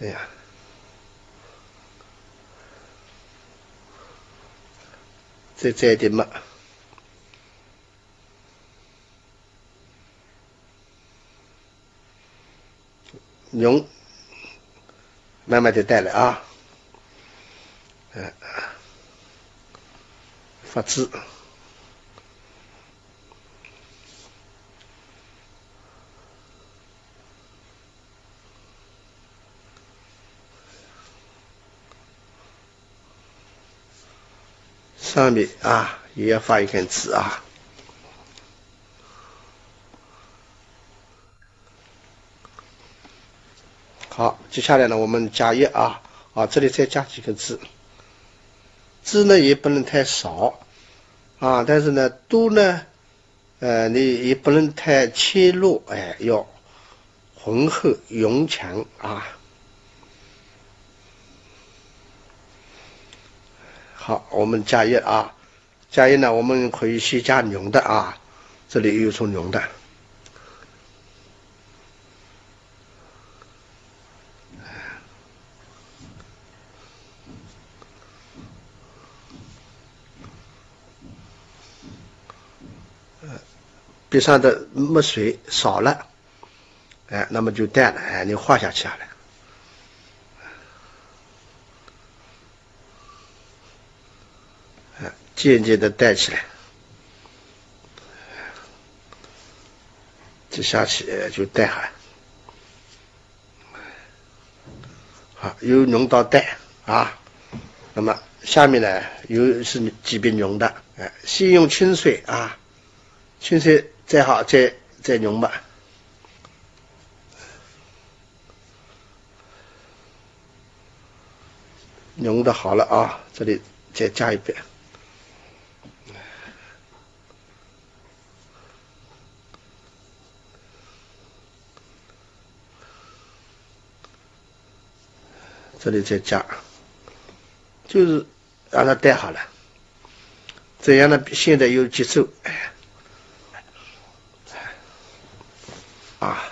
这样，再再一点嘛，用。慢慢的带来啊，嗯，发字。上面啊也要画一根字啊。好，接下来呢，我们加一啊啊，这里再加几个字，字呢也不能太少啊，但是呢多呢，呃，你也不能太切弱，哎，要浑厚匀强啊。好，我们加一啊，加一呢，我们可以先加牛的啊，这里又出牛的，边上的墨水少了，哎，那么就淡了，哎，你画下去好了。渐渐的带起来，这下去就带好，好由浓到淡啊。那么下面呢又是几笔浓的，哎，先用清水啊，清水再好再再浓吧，浓的好了啊，这里再加一遍。这里再加，就是让他带好了，这样呢现在有节奏，哎，啊。